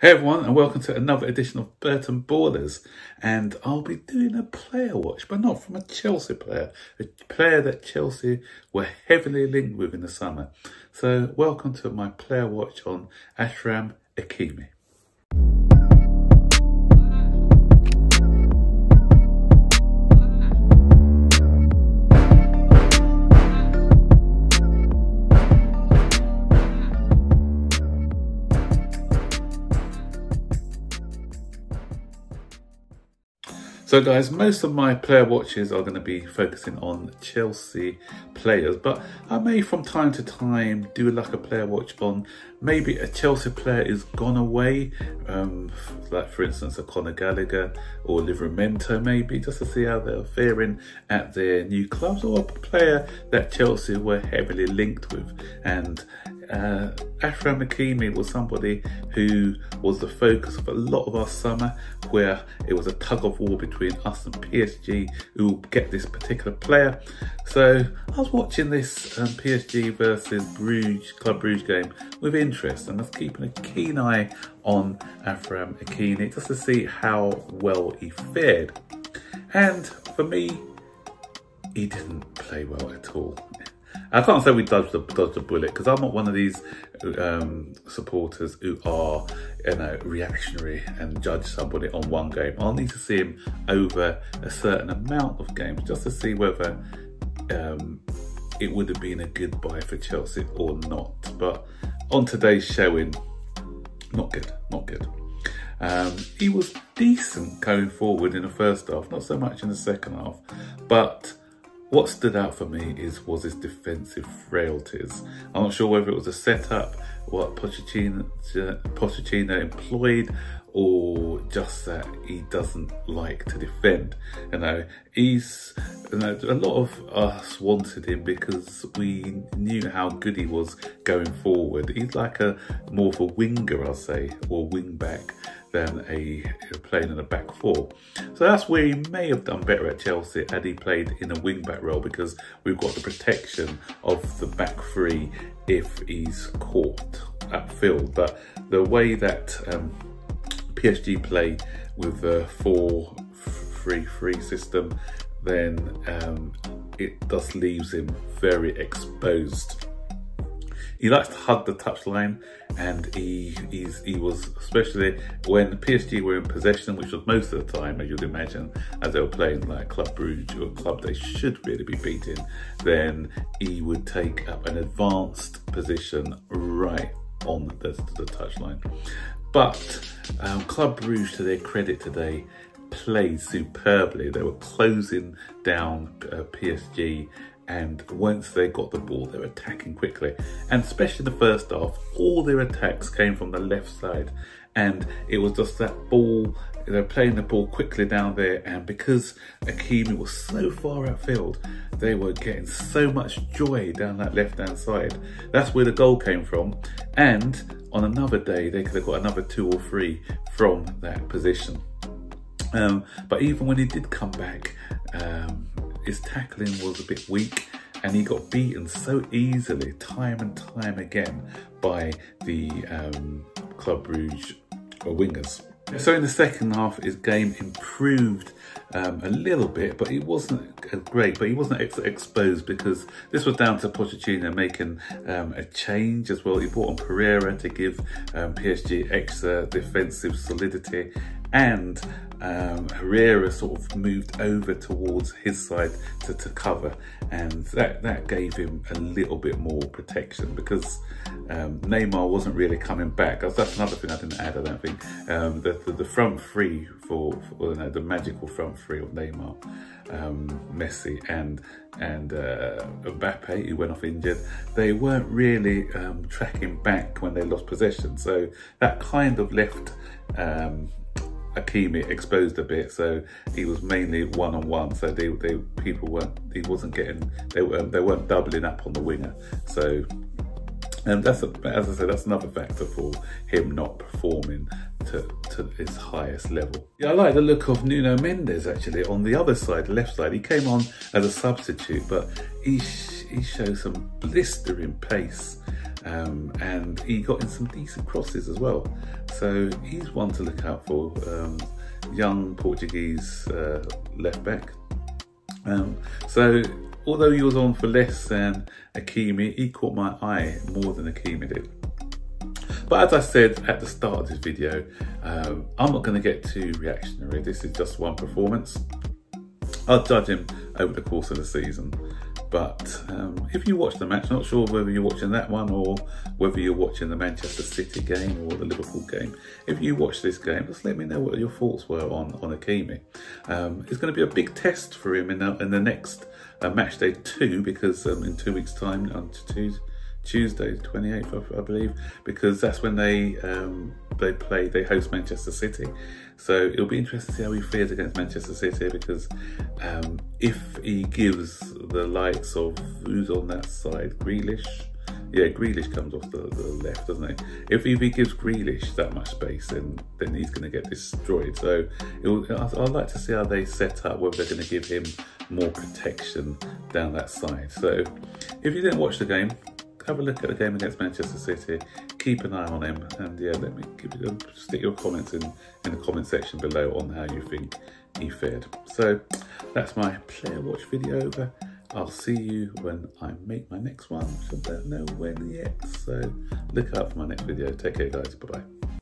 Hey everyone, and welcome to another edition of Burton Ballers. And I'll be doing a player watch, but not from a Chelsea player, a player that Chelsea were heavily linked with in the summer. So, welcome to my player watch on Achraf Hakimi. So guys, most of my player watches are going to be focusing on Chelsea players, but I may from time to time do like a player watch on maybe a Chelsea player is gone away, um, like for instance a Conor Gallagher or Livramento maybe, just to see how they're faring at their new clubs, or a player that Chelsea were heavily linked with. And uh, Achraf Hakimi was somebody who was the focus of a lot of our summer, where it was a tug of war between us and PSG who will get this particular player. So I was watching this um, PSG versus Bruges, Club Bruges game with interest and I was keeping a keen eye on Achraf Hakimi just to see how well he fared. And for me, he didn't play well at all. I can't say we dodged the, dodged the bullet because I'm not one of these um, supporters who are, you know, reactionary and judge somebody on one game. I'll need to see him over a certain amount of games just to see whether um, it would have been a good buy for Chelsea or not. But on today's showing, not good, not good. Um, he was decent going forward in the first half, not so much in the second half, but what stood out for me is was his defensive frailties. I'm not sure whether it was a setup, what Pochettino, Pochettino employed, or just that he doesn't like to defend. You know, he's you know, a lot of us wanted him because we knew how good he was going forward. He's like a more of a winger, I'll say, or wing back than a playing in a back four. So that's where he may have done better at Chelsea had he played in a wing back role because we've got the protection of the back three if he's caught upfield. But the way that um, PSG play with the 4-3-3 system, then um, it just leaves him very exposed he likes to hug the touchline and he he was especially when PSG were in possession, which was most of the time, as you'd imagine, as they were playing like Club Bruges or a club they should really be beating, then he would take up an advanced position right on the, the touchline. But um, Club Bruges, to their credit today, played superbly. They were closing down uh, PSG and once they got the ball, they were attacking quickly. And especially the first half, all their attacks came from the left side. And it was just that ball, they're playing the ball quickly down there. And because Hakimi was so far outfield, they were getting so much joy down that left-hand side. That's where the goal came from. And on another day, they could have got another two or three from that position. Um, but even when he did come back, um, his tackling was a bit weak and he got beaten so easily time and time again by the um, Club Bruges wingers. So in the second half, his game improved um, a little bit, but it wasn't great. But he wasn't ex exposed because this was down to Pochettino making um, a change as well. He brought on Pereira to give um, PSG extra defensive solidity, and um, Herrera sort of moved over towards his side to, to cover and that, that gave him a little bit more protection because um, Neymar wasn't really coming back. That's another thing I didn't add, I don't think. Um, the, the, the, front three for, for the magical front three of Neymar, um, Messi and and uh, Mbappe, who went off injured, they weren't really um, tracking back when they lost possession. So that kind of left um, Hakimi exposed a bit, so he was mainly one on one. So they, they people weren't he wasn't getting they weren't they weren't doubling up on the winger. So and that's a, as I said, that's another factor for him not performing to, to his highest level. Yeah, I like the look of Nuno Mendes actually on the other side, left side. He came on as a substitute, but he he shows some blistering pace um, and he got in some decent crosses as well. So he's one to look out for. Um, young Portuguese uh, left back. Um, so although he was on for less than Hakimi, he caught my eye more than Hakimi did. But as I said at the start of this video, um, I'm not going to get too reactionary. This is just one performance. I'll judge him over the course of the season. But um, if you watch the match, not sure whether you're watching that one or whether you're watching the Manchester City game or the Liverpool game. If you watch this game, just let me know what your thoughts were on, on Hakimi. Um, it's going to be a big test for him in the, in the next uh, match day two because um, in two weeks' time, on Tuesday, Tuesday, 28th, I, believe, because that's when they um, they play, they host Manchester City. So it'll be interesting to see how he fares against Manchester City because um, if he gives the likes of who's on that side, Grealish, yeah, Grealish comes off the, the left, doesn't he? If, if he gives Grealish that much space, then then he's going to get destroyed. So I'd, I'd like to see how they set up, whether they're going to give him more protection down that side. So if you didn't watch the game, have a look at the game against Manchester City. Keep an eye on him, and yeah, let me you, uh, stick your comments in in the comment section below on how you think he fared. So that's my player watch video over. I'll see you when I make my next one, I don't know when yet. So look out for my next video. Take care, guys. Bye bye.